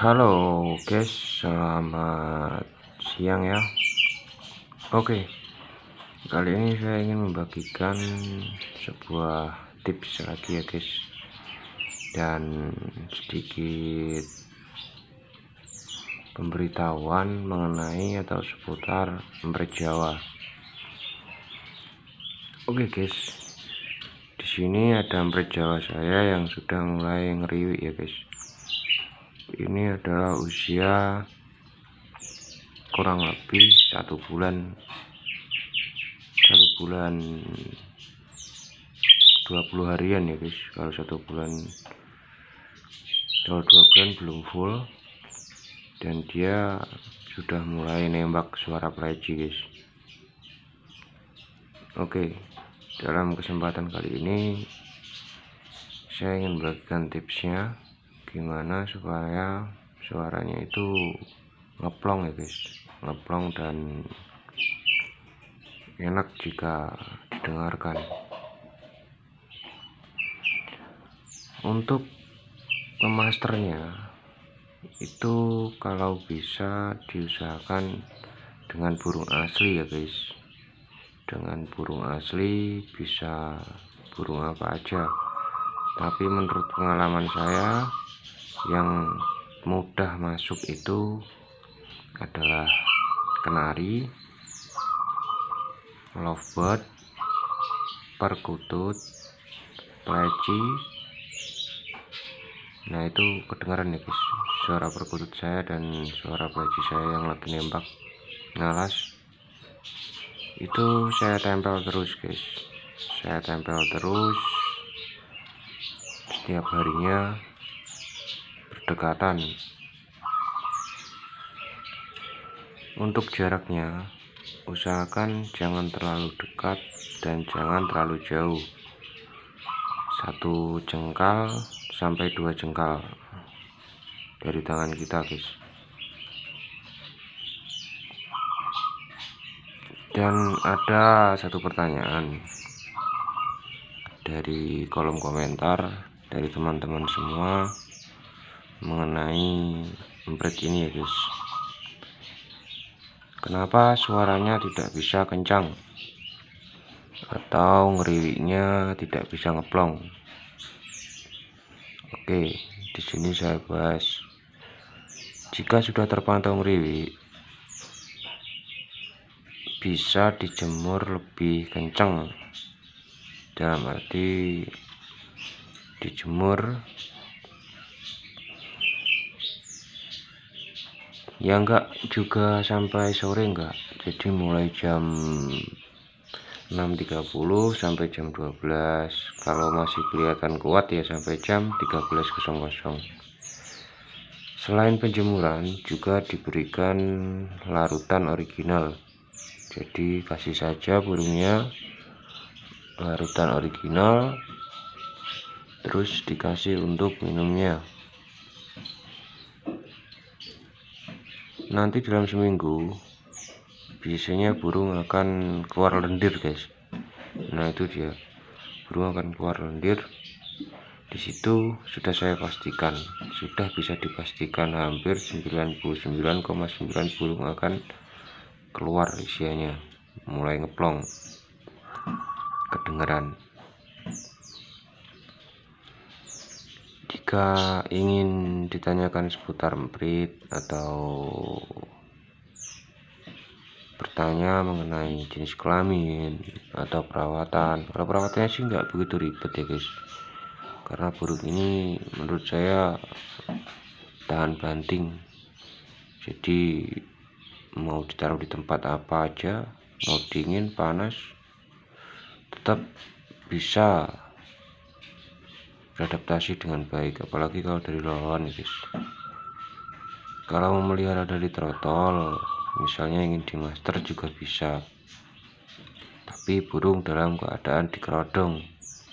Halo guys, selamat siang ya. Oke, kali ini saya ingin membagikan sebuah tips lagi ya guys, dan sedikit pemberitahuan mengenai atau seputar empret Jawa. Oke guys, di sini ada empret Jawa saya yang sudah mulai ngeriwik ya guys ini adalah usia kurang lebih satu bulan. Satu bulan 20 harian ya guys. Kalau satu bulan kalau dua bulan belum full dan dia sudah mulai nembak suara pleci guys. Oke dalam kesempatan kali ini saya ingin membagikan tipsnya gimana supaya suaranya itu ngeplong ya guys. Ngeplong dan enak jika didengarkan. Untuk pemasternya itu kalau bisa diusahakan dengan burung asli ya guys. Dengan burung asli bisa burung apa aja. Tapi menurut pengalaman saya yang mudah masuk itu adalah kenari, lovebird, perkutut, pleci. Nah itu kedengaran ya guys suara perkutut saya dan suara pleci saya yang lagi nembak ngalas. Itu saya tempel terus guys. Saya tempel terus setiap harinya berdekatan untuk jaraknya usahakan jangan terlalu dekat dan jangan terlalu jauh. Satu jengkal sampai dua jengkal dari tangan kita guys. Dan ada satu pertanyaan dari kolom komentar dari teman-teman semua mengenai empret ini ya guys kenapa suaranya tidak bisa kencang? Atau ngeriwiknya tidak bisa ngeplong? Oke di sini saya bahas. Jika sudah terpantau ngeriwik bisa dijemur lebih kencang dalam arti dijemur ya enggak. Juga sampai sore enggak. Jadi mulai jam 6.30 sampai jam 12 kalau masih kelihatan kuat ya sampai jam 13.00 selain penjemuran juga diberikan larutan original. Jadi kasih saja burungnya. Larutan original. Terus dikasih untuk minumnya nanti dalam seminggu biasanya burung akan keluar lendir guys. Nah itu dia. Burung akan keluar lendir. Di situ sudah saya pastikan. Sudah bisa dipastikan hampir 99,9 burung akan keluar isianya mulai ngeplong. Kedengeran jika ingin ditanyakan seputar emprit atau bertanya mengenai jenis kelamin atau perawatan kalau perawatannya sih nggak begitu ribet ya guys. Karena burung ini menurut saya tahan banting. Jadi mau ditaruh di tempat apa aja mau dingin panas tetap bisa beradaptasi dengan baik apalagi kalau dari lawan guys kalau memelihara dari trotol misalnya ingin di master juga bisa. Tapi burung dalam keadaan dikerodong.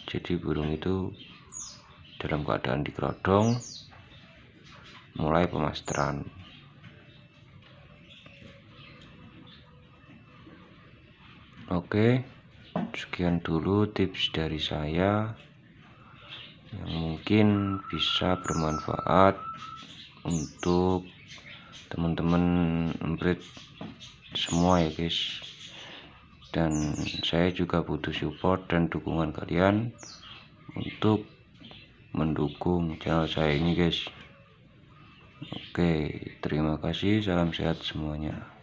Jadi burung itu dalam keadaan dikerodong mulai pemasteran. Oke sekian dulu tips dari saya yang mungkin bisa bermanfaat untuk teman-teman emprit semua ya guys. Dan saya juga butuh support dan dukungan kalian untuk mendukung channel saya ini guys. Oke terima kasih. Salam sehat semuanya